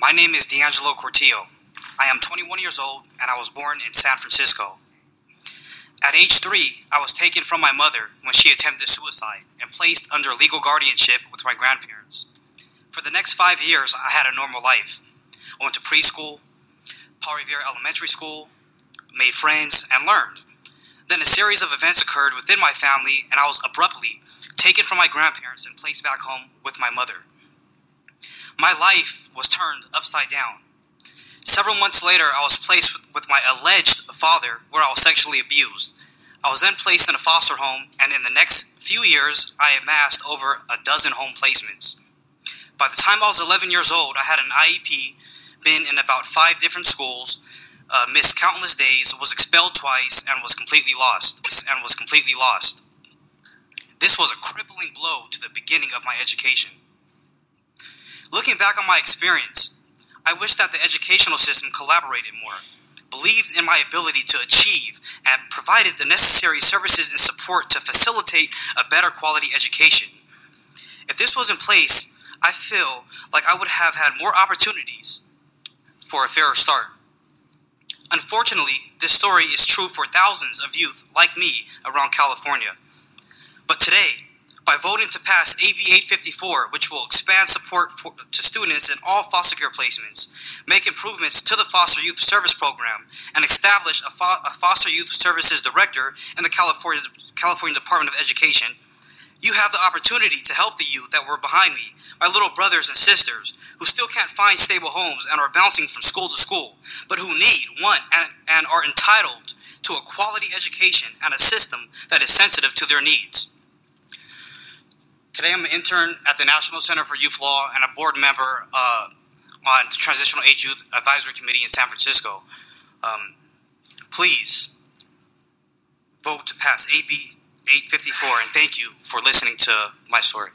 My name is DeAngelo Cortijo. I am 21 years old and I was born in San Francisco. At age three, I was taken from my mother when she attempted suicide and placed under legal guardianship with my grandparents. For the next five years, I had a normal life. I went to preschool, Paul Revere Elementary School, made friends, and learned. Then a series of events occurred within my family, and I was abruptly taken from my grandparents and placed back home with my mother. My life was turned upside down. Several months later, I was placed with my alleged father where I was sexually abused. I was then placed in a foster home, and in the next few years, I amassed over a dozen home placements. By the time I was 11 years old, I had an IEP, been in about five different schools, uh, missed countless days, was expelled twice, and was completely lost. And was completely lost. This was a crippling blow to the beginning of my education. Back on my experience, I wish that the educational system collaborated more, believed in my ability to achieve, and provided the necessary services and support to facilitate a better quality education. If this was in place, I feel like I would have had more opportunities for a fairer start. Unfortunately, this story is true for thousands of youth like me around California. But today, by voting to pass AB 854, which will expand support for, to students in all foster care placements, make improvements to the Foster Youth Service Program, and establish a, fo- a Foster Youth Services Director in the California, California Department of Education, you have the opportunity to help the youth that were behind me, my little brothers and sisters, who still can't find stable homes and are bouncing from school to school, but who need, want, and, and are entitled to a quality education and a system that is sensitive to their needs. Today, I'm an intern at the National Center for Youth Law and a board member uh, on the Transitional Age Youth Advisory Committee in San Francisco. Um, please vote to pass AB 854, and thank you for listening to my story.